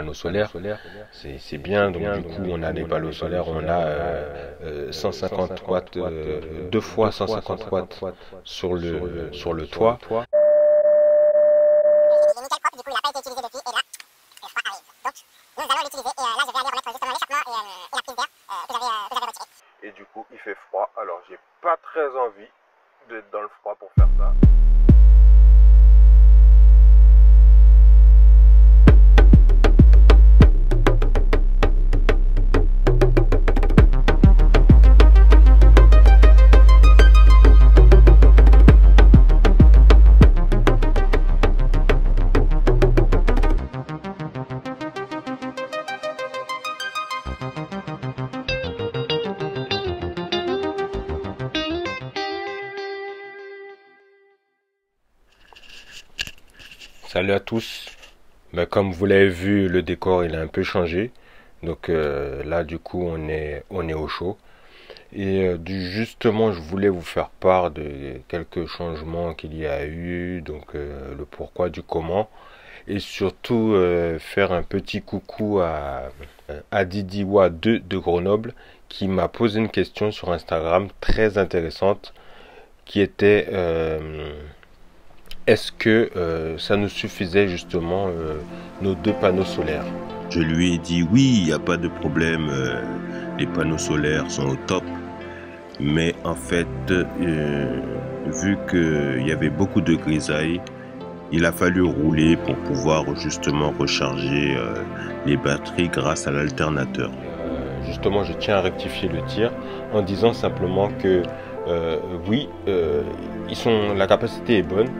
panneaux solaires, c'est bien. Donc du coup, on a des panneaux solaires, on a 150 watts, deux fois 150 watts sur le sur le toit. Et du coup, il fait froid. Alors, j'ai pas très envie d'être dans le froid pour faire ça. Salut à tous. Ben, comme vous l'avez vu, le décor il a un peu changé. Donc euh, là du coup on est on est au chaud. Et euh, justement je voulais vous faire part de quelques changements qu'il y a eu, donc euh, le pourquoi du comment. Et surtout faire un petit coucou à, à Didiwa 2 de Grenoble qui m'a posé une question sur Instagram très intéressante qui était est-ce que euh, ça nous suffisait justement euh, nos deux panneaux solaires? Je lui ai dit oui, il n'y a pas de problème, euh, les panneaux solaires sont au top. Mais en fait, vu qu'il y avait beaucoup de grisailles, il a fallu rouler pour pouvoir justement recharger les batteries grâce à l'alternateur. justement, je tiens à rectifier le tir en disant simplement que oui, ils sont, la capacité est bonne,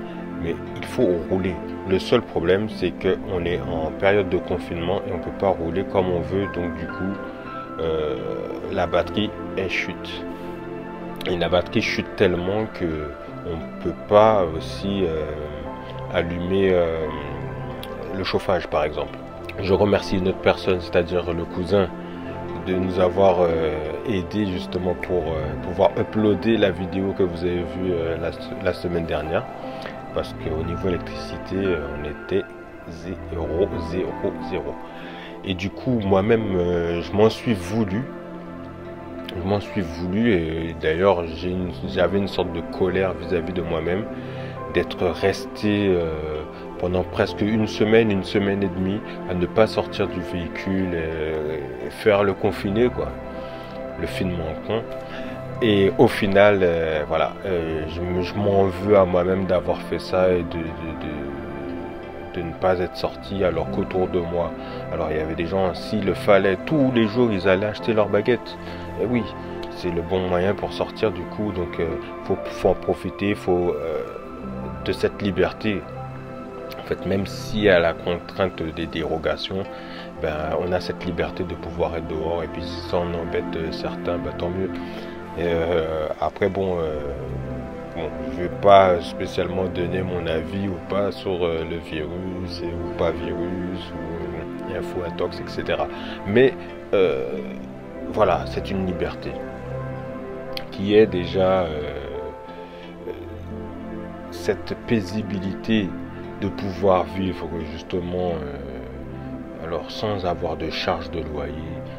mais il faut rouler. Le seul problème, c'est qu'on est en période de confinement et on ne peut pas rouler comme on veut, donc du coup, euh, la batterie, elle chute. Et la batterie chute tellement que on ne peut pas aussi euh, allumer euh, le chauffage, par exemple. Je remercie une autre personne, c'est-à-dire le cousin, de nous avoir aidé justement pour pouvoir uploader la vidéo que vous avez vue la, semaine dernière parce qu'au niveau électricité, euh, on était 0, 0, 0. Et du coup, moi-même, euh, je m'en suis voulu. Je m'en suis voulu et d'ailleurs, j'avais une, sorte de colère vis-à-vis de moi-même d'être resté euh, pendant presque une semaine, une semaine et demie à ne pas sortir du véhicule et, faire le confiné, quoi. Le film en con. Et au final, euh, voilà, euh, je, m'en veux à moi-même d'avoir fait ça et de, de, ne pas être sorti alors qu'autour de moi, alors il y avait des gens, s'il le fallait, tous les jours, ils allaient acheter leurs baguettes. Et oui, c'est le bon moyen pour sortir du coup, donc il euh, faut, en profiter, faut de cette liberté. En fait, même si à la contrainte des dérogations, ben, on a cette liberté de pouvoir être dehors et puis si ça en embête certains, ben, tant mieux. Euh, après, bon, euh, je vais pas spécialement donner mon avis ou pas sur euh, le virus ou pas virus ou info intox, etc. Mais voilà, c'est une liberté qui est déjà cette paisibilité de pouvoir vivre justement alors sans avoir de charge de loyer,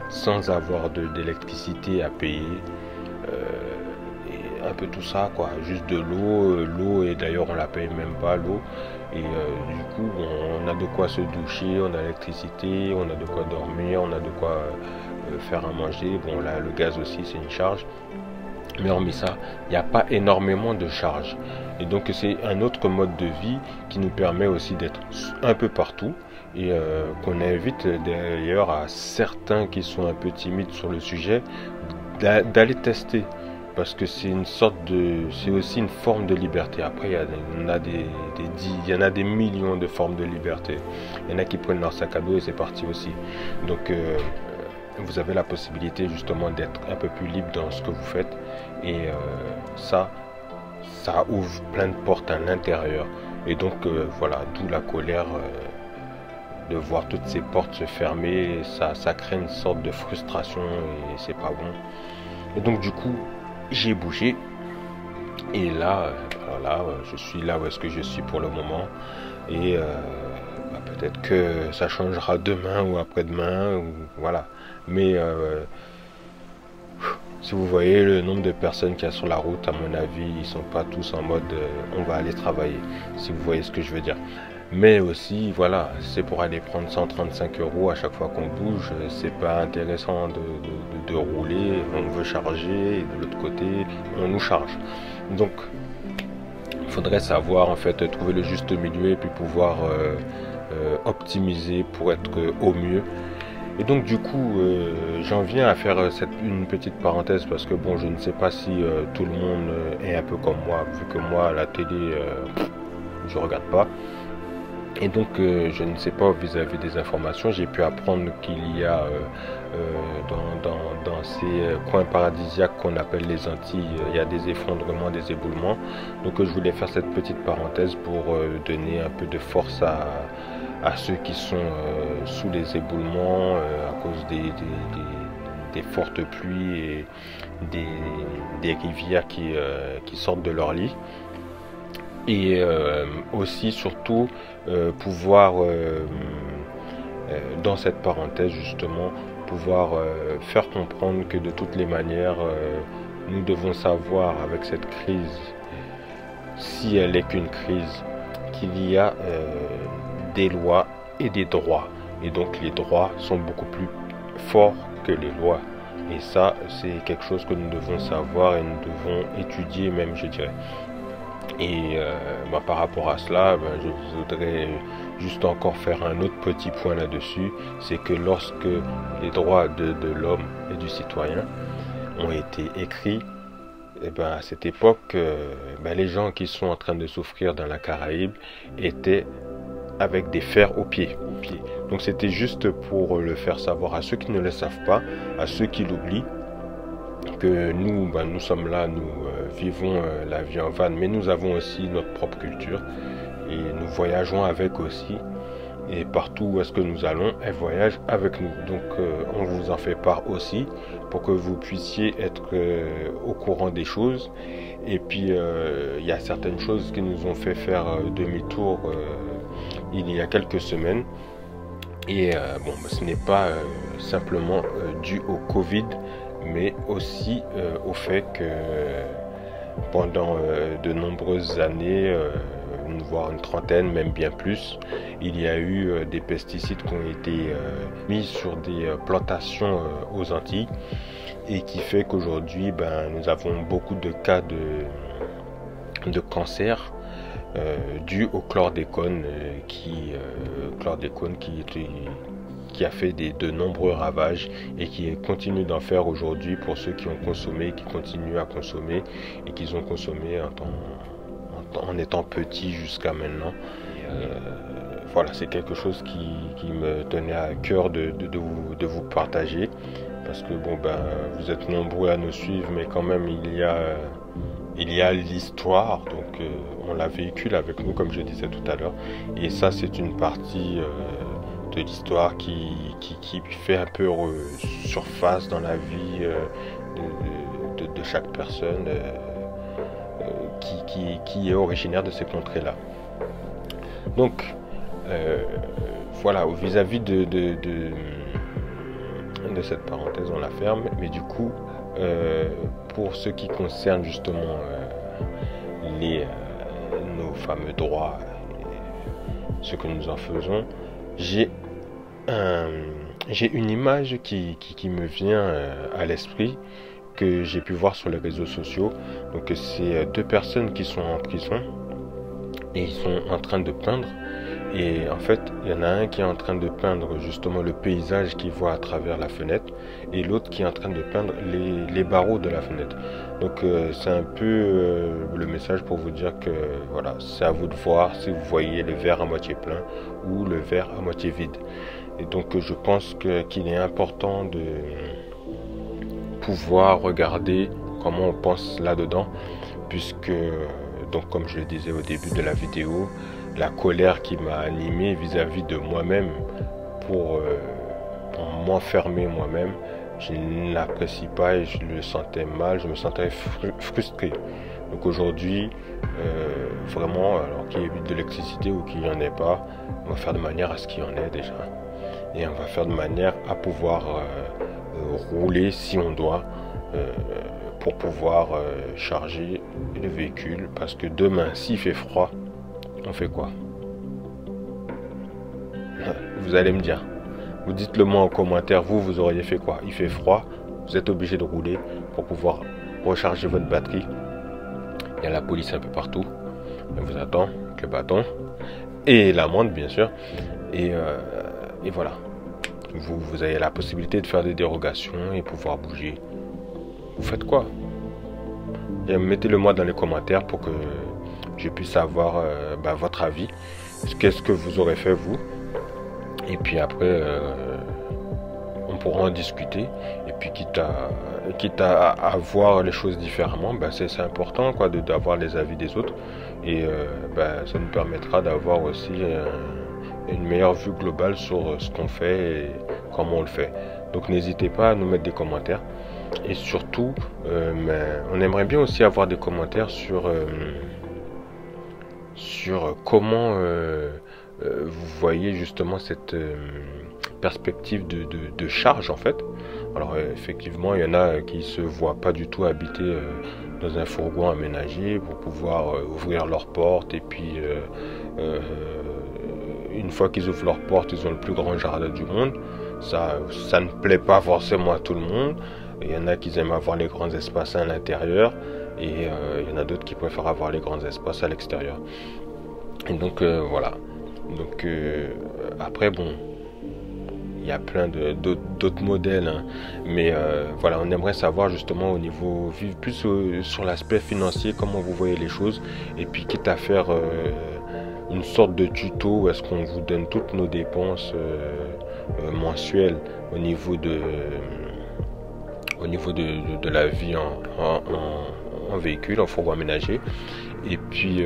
sans avoir d'électricité à payer, et un peu tout ça, quoi. Juste de l'eau, euh, l'eau, et d'ailleurs on la paye même pas l'eau. Et euh, du coup, on a de quoi se doucher, on a l'électricité, on a de quoi dormir, on a de quoi faire à manger. Bon, là, le gaz aussi, c'est une charge. Mais hormis ça, il n'y a pas énormément de charges. Et donc c'est un autre mode de vie qui nous permet aussi d'être un peu partout et qu'on invite d'ailleurs à certains qui sont un peu timides sur le sujet d'aller tester parce que c'est une sorte de c'est aussi une forme de liberté. Après il y, a des, il y en a des millions de formes de liberté. Il y en a qui prennent leur sac à dos et c'est parti aussi. Donc euh, vous avez la possibilité justement d'être un peu plus libre dans ce que vous faites. Et euh, ça ça ouvre plein de portes à l'intérieur. Et donc euh, voilà d'où la colère de voir toutes ces portes se fermer, ça, ça crée une sorte de frustration et c'est pas bon. Et donc du coup, j'ai bougé. Et là, voilà, je suis là où est-ce que je suis pour le moment. Et euh, bah, Peut-être que ça changera demain ou après-demain, voilà. Mais euh, si vous voyez le nombre de personnes qu'il y a sur la route, à mon avis, ils sont pas tous en mode euh, on va aller travailler. Si vous voyez ce que je veux dire. Mais aussi, voilà, c'est pour aller prendre 135 euros à chaque fois qu'on bouge. C'est pas intéressant de, rouler. On veut charger et de l'autre côté, on nous charge. Donc, il faudrait savoir en fait trouver le juste milieu et puis pouvoir euh, euh, optimiser pour être au mieux. Et donc du coup, euh, j'en viens à faire cette, une petite parenthèse parce que bon, je ne sais pas si tout le monde est un peu comme moi, vu que moi, la télé, je regarde pas. Et donc, euh, je ne sais pas vis-à-vis des informations, j'ai pu apprendre qu'il y a euh, euh, dans, ces coins paradisiaques qu'on appelle les Antilles, il y a des effondrements, des éboulements. Donc, je voulais faire cette petite parenthèse pour donner un peu de force à, ceux qui sont sous les éboulements à cause des, fortes pluies et des, rivières qui, qui sortent de leur lit et euh, aussi surtout euh, pouvoir euh, dans cette parenthèse justement pouvoir faire comprendre que de toutes les manières nous devons savoir avec cette crise si elle est qu'une crise qu'il y a des lois et des droits. Et donc les droits sont beaucoup plus forts que les lois. Et ça c'est quelque chose que nous devons savoir et nous devons étudier même je dirais et euh, bah, par rapport à cela, bah, je voudrais juste encore faire un autre petit point là-dessus, c'est que lorsque les droits de, l'homme et du citoyen ont été écrits, eh ben, à cette époque, euh, ben, les gens qui sont en train de souffrir dans la Caraïbe étaient avec des fers aux pieds. Donc c'était juste pour le faire savoir à ceux qui ne le savent pas, à ceux qui l'oublient, que nous, ben, nous sommes là, nous euh, vivons euh, la vie en van, mais nous avons aussi notre propre culture et nous voyageons avec aussi. Et partout où est-ce que nous allons, elle voyage avec nous. Donc euh, on vous en fait part aussi pour que vous puissiez être au courant des choses. Et puis il y a certaines choses qui nous ont fait faire demi-tour il y a quelques semaines. Et bon, ce n'est pas simplement dû au Covid, mais aussi euh, au fait que pendant euh, de nombreuses années, euh, voire une trentaine, même bien plus, il y a eu des pesticides qui ont été mis sur des plantations aux Antilles et qui fait qu'aujourd'hui, ben, nous avons beaucoup de cas de, de cancer dû au chlordécone qui, chlordécone qui, était, qui a fait de nombreux ravages et qui continue d'en faire aujourd'hui pour ceux qui ont consommé, qui continuent à consommer et qui ont consommé en, étant petits jusqu'à maintenant. Euh, voilà, c'est quelque chose qui, me tenait à cœur de, vous, partager. Parce que bon ben vous êtes nombreux à nous suivre mais quand même il y a il y a l'histoire. Donc euh, on la véhicule avec nous comme je disais tout à l'heure. Et ça c'est une partie euh, de l'histoire qui, qui, fait un peu surface dans la vie euh, de, chaque personne euh, euh, qui, est originaire de ces contrées-là. Donc, voilà, vis-à-vis de, de, de, cette parenthèse, on la ferme, mais du coup, pour ce qui concerne justement les, nos fameux droits, ce que nous en faisons, j'ai j'ai une image qui, me vient euh, à l'esprit que j'ai pu voir sur les réseaux sociaux. Donc c'est euh, deux personnes qui sont en prison et ils sont en train de peindre. Et en fait, il y en a un qui est en train de peindre justement le paysage qu'il voit à travers la fenêtre et l'autre qui est en train de peindre les, barreaux de la fenêtre. Donc euh, c'est un peu le message pour vous dire que voilà, c'est à vous de voir si vous voyez le verre à moitié plein ou le verre à moitié vide. Et donc je pense qu'il est important de pouvoir regarder comment on pense là-dedans, puisque, donc comme je le disais au début de la vidéo, la colère qui m'a animé vis-à-vis de moi-même pour, euh, m'enfermer moi-même, je n'apprécie pas et je le sentais mal, je me sentais frustré. Donc aujourd'hui, euh, vraiment, alors qu'il y ait de l'électricité ou qu'il n'y en ait pas, on va faire de manière à ce qu'il y en ait déjà. Et on va faire de manière à pouvoir euh, rouler si on doit pour pouvoir charger le véhicule. Parce que demain, s'il fait froid, on fait quoi? Vous allez me dire. Vous dites le moi en commentaire, vous, vous auriez fait quoi? Il fait froid, vous êtes obligé de rouler pour pouvoir recharger votre batterie. Il y a la police un peu partout. Elle vous attend avec le bâton. Et l'amende, bien sûr. Et, euh, et voilà. Vous, vous avez la possibilité de faire des dérogations et pouvoir bouger. Vous faites quoi? Mettez-le moi dans les commentaires pour que je puisse avoir euh, bah, votre avis. Qu'est-ce que vous aurez fait vous? Et puis après, euh, on pourra en discuter. Et puis quitte à, quitte à, voir les choses différemment, ben c'est important quoi, d'avoir les avis des autres. Et euh, ben, ça nous permettra d'avoir aussi une meilleure vue globale sur ce qu'on fait et comment on le fait. Donc n'hésitez pas à nous mettre des commentaires. Et surtout, on aimerait bien aussi avoir des commentaires sur, sur comment euh, vous voyez justement cette euh, perspective de, charge en fait. Alors euh, effectivement, il y en a qui se voient pas du tout habiter dans un fourgon aménagé pour pouvoir ouvrir leurs portes et puis une fois qu'ils ouvrent leurs portes, ils ont le plus grand jardin du monde. Ça, ça ne plaît pas forcément à tout le monde. Il y en a qui aiment avoir les grands espaces à l'intérieur et il y en a d'autres qui préfèrent avoir les grands espaces à l'extérieur. Et donc voilà. Donc euh, après, bon, il y a plein d'autres modèles, hein. mais euh, voilà, on aimerait savoir justement au niveau, plus sur l'aspect financier, comment vous voyez les choses, et puis quitte à faire euh, une sorte de tuto, est-ce qu'on vous donne toutes nos dépenses mensuelles au niveau de, au niveau de, la vie en, véhicule, en fourgon aménagé, et puis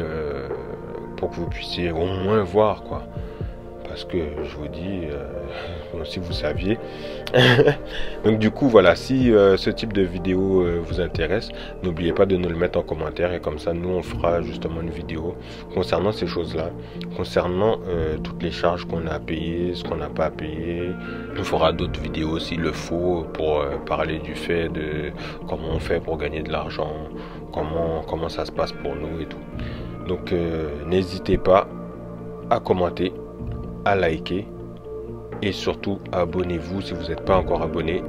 pour que vous puissiez au moins voir quoi. Parce que je vous dis, euh, si vous saviez. Donc du coup voilà, si euh, ce type de vidéo euh, vous intéresse, n'oubliez pas de nous le mettre en commentaire et comme ça nous on fera justement une vidéo concernant ces choses-là, concernant toutes les charges qu'on a à ce qu'on n'a pas à payer. On fera d'autres vidéos s'il le faut pour parler du fait de comment on fait pour gagner de l'argent, comment, comment ça se passe pour nous et tout. Donc n'hésitez pas à commenter, à liker et surtout abonnez-vous si vous n'êtes pas encore abonné.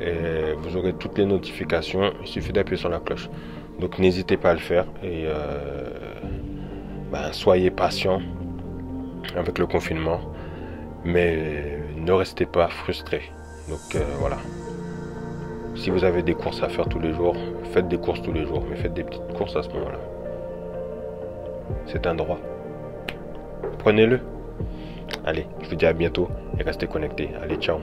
Euh, vous aurez toutes les notifications, il suffit d'appuyer sur la cloche. Donc n'hésitez pas à le faire et euh, ben, soyez patient avec le confinement, mais ne restez pas frustrés. Donc voilà. Si vous avez des courses à faire tous les jours, faites des courses tous les jours, mais faites des petites courses à ce moment-là. C'est un droit. Prenez-le. Allez, je vous dis à bientôt et restez connectés. Allez, ciao.